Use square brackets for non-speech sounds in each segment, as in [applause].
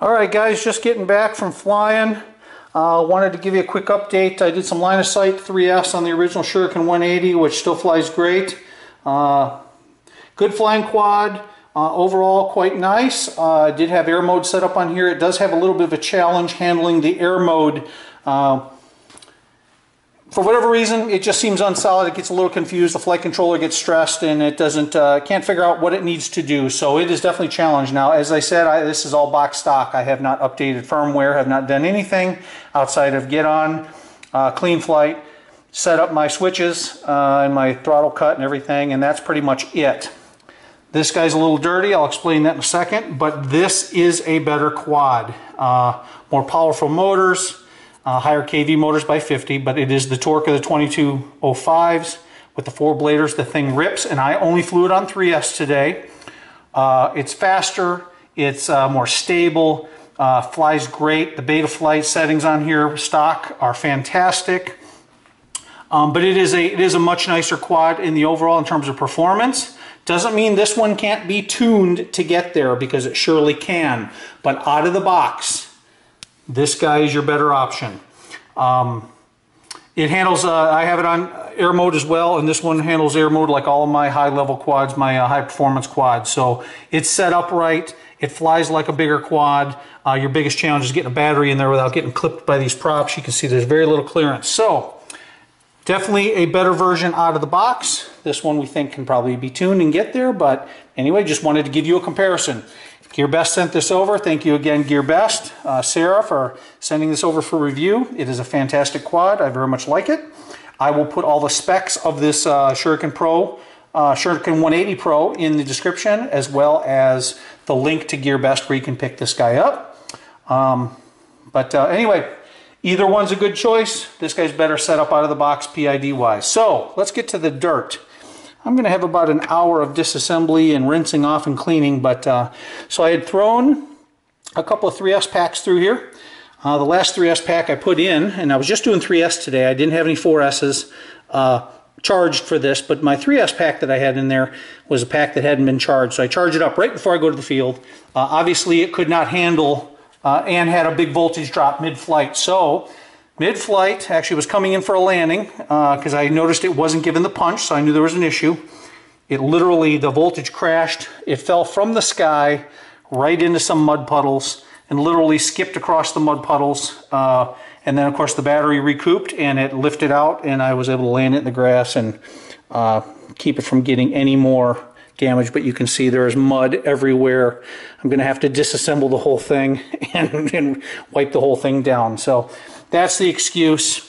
All right, guys, just getting back from flying. Uh, wanted to give you a quick update. I did some line of sight 3S on the original Shuriken 180, which still flies great. Uh, good flying quad. Uh, overall, quite nice. Uh, I did have air mode set up on here. It does have a little bit of a challenge handling the air mode. For whatever reason, it just seems unsolid. It gets a little confused. The flight controller gets stressed and it doesn't, uh, can't figure out what it needs to do. So it is definitely challenged. Now, as I said, I, this is all box stock. I have not updated firmware, have not done anything outside of get on, uh, Cleanflight, set up my switches uh, and my throttle cut and everything, and that's pretty much it. This guy's a little dirty. I'll explain that in a second, but this is a better quad. Uh, more powerful motors, uh, higher KV motors by 50, but it is the torque of the 2205s with the four bladers. The thing rips, and I only flew it on 3S today. Uh, it's faster, it's uh, more stable, uh, flies great. The Betaflight settings on here, stock, are fantastic. Um, but it is a it is a much nicer quad in the overall in terms of performance. Doesn't mean this one can't be tuned to get there because it surely can. But out of the box, this guy is your better option. Um, it handles, uh, I have it on air mode as well, and this one handles air mode like all of my high level quads, my uh, high performance quads. So it's set up right. It flies like a bigger quad. Uh, your biggest challenge is getting a battery in there without getting clipped by these props. You can see there's very little clearance. So definitely a better version out of the box. This one we think can probably be tuned and get there, but anyway, just wanted to give you a comparison. GearBest sent this over. Thank you again, GearBest, uh, Sarah, for sending this over for review. It is a fantastic quad. I very much like it. I will put all the specs of this uh, Shuriken Pro, uh, Shuriken 180 Pro in the description, as well as the link to GearBest where you can pick this guy up. Um, but uh, anyway, either one's a good choice. This guy's better set up out of the box PID-wise. So let's get to the dirt. I'm going to have about an hour of disassembly and rinsing off and cleaning. But uh, So I had thrown a couple of 3S packs through here. Uh, the last 3S pack I put in, and I was just doing 3S today. I didn't have any 4Ss uh, charged for this, but my 3S pack that I had in there was a pack that hadn't been charged. So I charge it up right before I go to the field. Uh, obviously, it could not handle uh, and had a big voltage drop mid-flight. So Mid-flight, actually was coming in for a landing because uh, I noticed it wasn't given the punch, so I knew there was an issue. It literally, the voltage crashed. It fell from the sky right into some mud puddles and literally skipped across the mud puddles. Uh, and then, of course, the battery recouped and it lifted out, and I was able to land it in the grass and uh, keep it from getting any more damage. But you can see there is mud everywhere. I'm going to have to disassemble the whole thing [laughs] and, and wipe the whole thing down. So that's the excuse.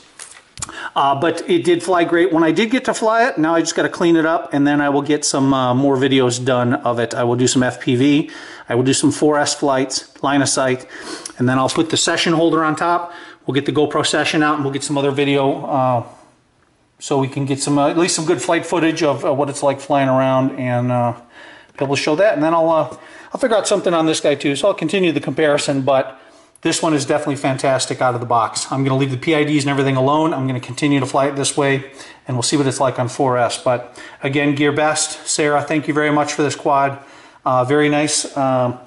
Uh, but it did fly great. When I did get to fly it, now I just got to clean it up and then I will get some uh, more videos done of it. I will do some FPV. I will do some 4S flights, line of sight, and then I'll put the session holder on top. We'll get the GoPro session out and we'll get some other video uh, so we can get some uh, at least some good flight footage of what it's like flying around and uh, be able to show that. And then I'll, uh, I'll figure out something on this guy too. So I'll continue the comparison, but this one is definitely fantastic out of the box. I'm going to leave the PIDs and everything alone. I'm going to continue to fly it this way, and we'll see what it's like on 4S. But again, GearBest, Sarah, thank you very much for this quad. Uh, very nice. Um,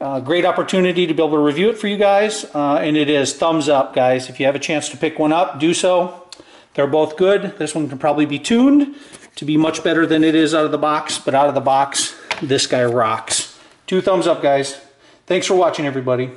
uh, great opportunity to be able to review it for you guys, uh, and it is thumbs up, guys. If you have a chance to pick one up, do so. They're both good. This one can probably be tuned to be much better than it is out of the box, but out of the box, this guy rocks. Two thumbs up, guys. Thanks for watching, everybody.